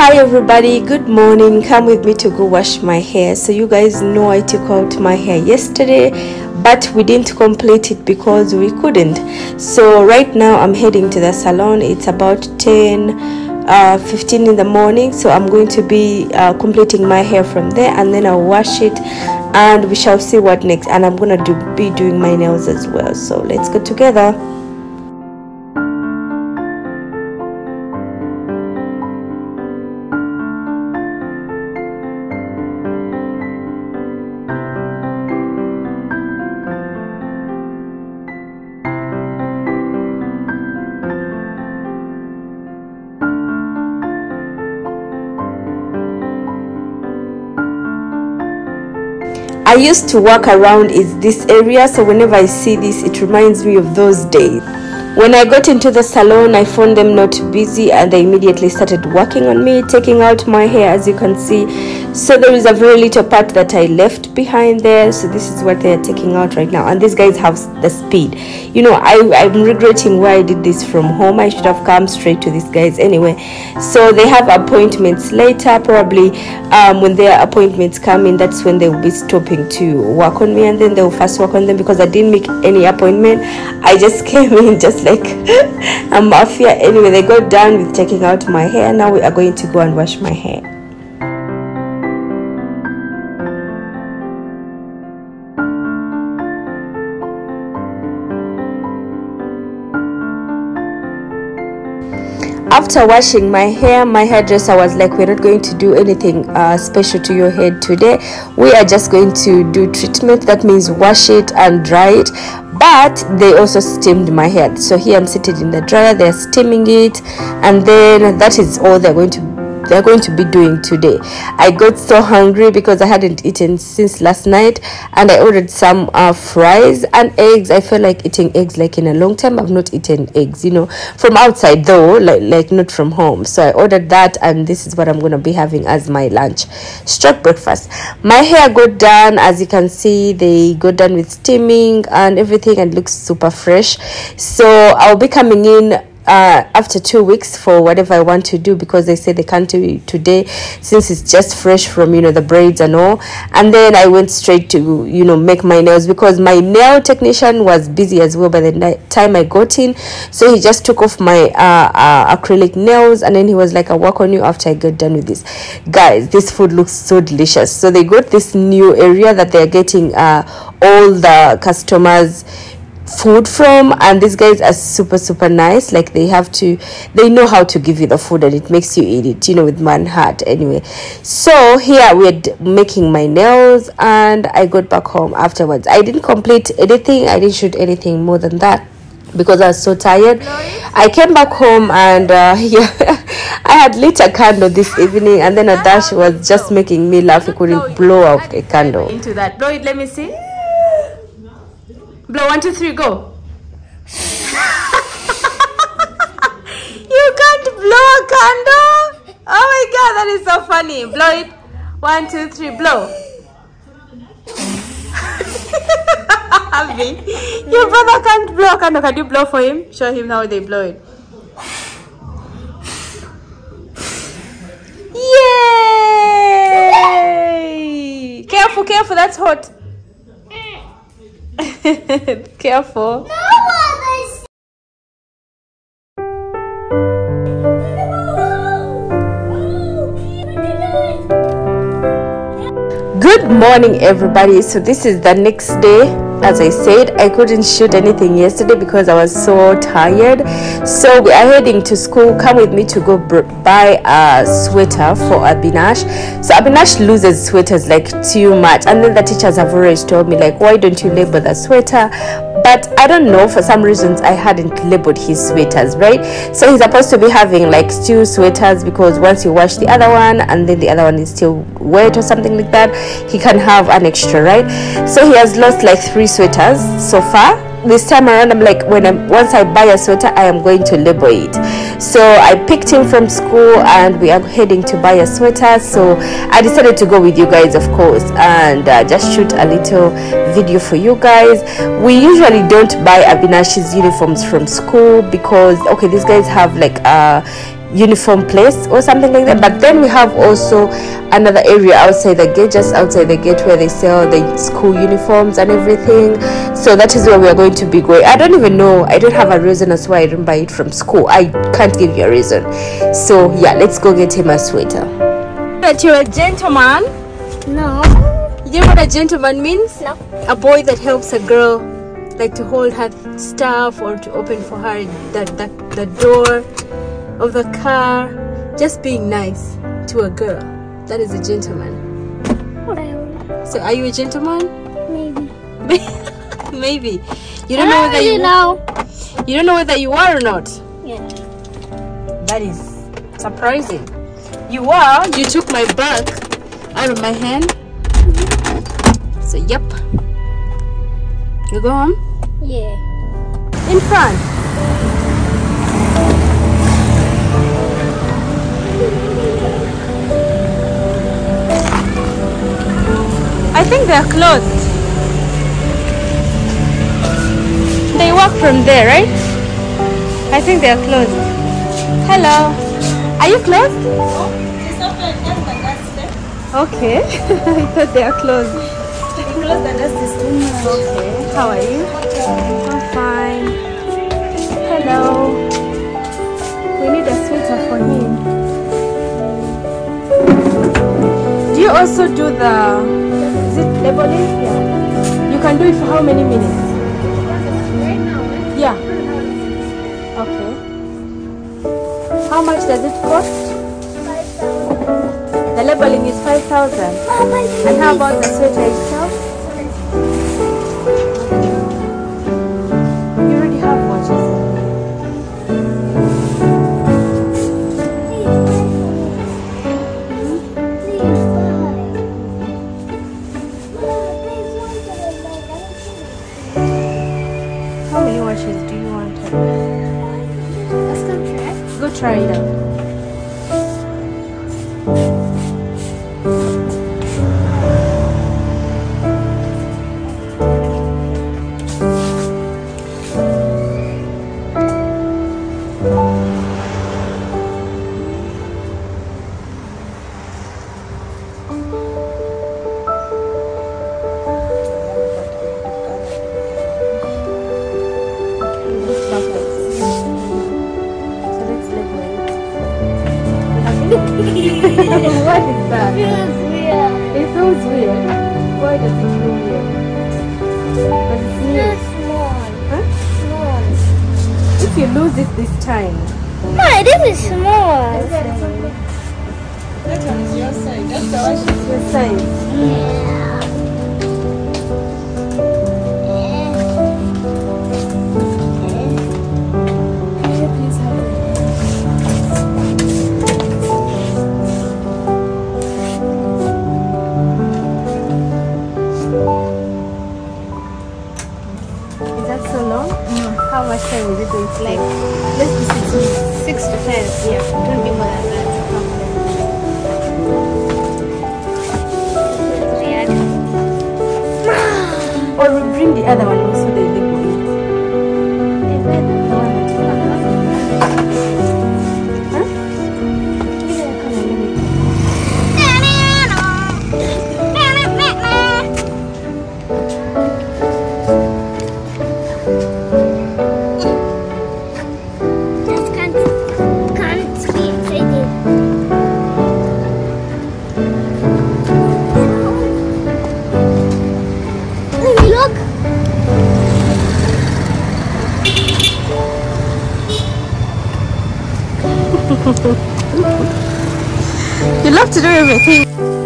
hi everybody. Good morning. Come with me to go wash my hair. So you guys know i took out my hair yesterday but we didn't complete it because we couldn't. So right now i'm heading to the salon. It's about 10 uh, 15 in the morning. So i'm going to be uh, completing my hair from there and then i'll wash it and we shall see what next. And i'm gonna do be doing my nails as well. So let's go together I used to walk around is this area so whenever I see this it reminds me of those days. When I got into the salon I found them not busy and they immediately started working on me taking out my hair as you can see. So there is a very little part that I left behind there. So this is what they are taking out right now. And these guys have the speed. You know I, I'm regretting why I did this from home. I should have come straight to these guys anyway. So they have appointments later probably um, when their appointments come in that's when they will be stopping to work on me. And then they will first work on them because I didn't make any appointment. I just came in just like a mafia. Anyway they got done with taking out my hair. Now we are going to go and wash my hair. After washing my hair my hairdresser was like we're not going to do anything uh, special to your head today. We are just going to do treatment. That means wash it and dry it but they also steamed my hair so here i'm seated in the dryer they're steaming it and then that is all they're going to they're going to be doing today. I got so hungry because i hadn't eaten since last night and i ordered some uh, fries and eggs. I felt like eating eggs like in a long time. I've not eaten eggs you know from outside though like like not from home. So i ordered that and this is what i'm going to be having as my lunch. Stroke breakfast. My hair got done. As you can see they got done with steaming and everything and looks super fresh. So i'll be coming in uh, after two weeks for whatever I want to do because they say they can't do it today since it's just fresh from you know the braids and all. And then I went straight to you know make my nails because my nail technician was busy as well by the time I got in, so he just took off my uh, uh, acrylic nails and then he was like, "I'll work on you after I get done with this." Guys, this food looks so delicious. So they got this new area that they're getting uh, all the customers food from and these guys are super super nice like they have to they know how to give you the food and it makes you eat it you know with man heart anyway so here we're making my nails and i got back home afterwards i didn't complete anything i didn't shoot anything more than that because I was so tired. I came back home and uh, yeah, I had lit a candle this evening, and then Adash was just making me laugh. He couldn't blow out a candle. Into that, blow it. Let me see. Blow one, two, three, go. you can't blow a candle. Oh my god, that is so funny. Blow it. One, two, three, blow. Abby, your brother can't blow a candle. Can you blow for him? Show him how they blow it. Yay! Careful, careful, that's hot. Careful. Good morning, everybody. So, this is the next day. As I said, I couldn't shoot anything yesterday because I was so tired. So, we are heading to school. Come with me to go buy a sweater for Abinash. So, Abinash loses sweaters like too much, and then the teachers have already told me, like, why don't you label the sweater? But I don't know for some reasons I hadn't labeled his sweaters right? So he's supposed to be having like two sweaters because once you wash the other one and then the other one is still wet or something like that he can have an extra right? So he has lost like three sweaters so far. This time around i'm like when i'm once i buy a sweater i am going to label it so i picked him from school and we are heading to buy a sweater. So i decided to go with you guys of course and uh, just shoot a little video for you guys. We usually don't buy abinash's uniforms from school because okay these guys have like uh uniform place or something like that. But then we have also another area outside the gate just outside the gate where they sell the school uniforms and everything. So that is where we are going to be going. I don't even know. I don't have a reason as why i didn't buy it from school. I can't give you a reason. So yeah let's go get him a sweater. That you're a gentleman? No. you know what a gentleman means? No. a boy that helps a girl like to hold her stuff or to open for her the, the, the door of the car just being nice to a girl. That is a gentleman. Whatever. so are you a gentleman? Maybe. maybe. You don't know whether you know. you don't know whether you are or not. Yeah. that is surprising. You are. You took my bag out of my hand. Mm-hmm. So yep. You go home? Yeah. in front I think they're closed. They walk from there, right? I think they're closed. Hello. Are you closed? Okay. I thought they are closed. Okay. How are you? I'm fine. Hello. We need a sweater for him. Do you also do the labeling? Yeah. You can do it for how many minutes? Yeah. Okay. How much does it cost? The labeling is five thousand. And how about the sweater itself? Watches do you want? Let's go try. Go try it out. what is that? It Feels weird. It feels weird. Why does it feel weird? Does it Feels feel small. Huh? Small. If you lose it this time, No, this is small. your size. Yeah. How much time is it going to take? Let's do six. Six to ten. Yeah. Don't be more than that. Or we bring the other one to do with him.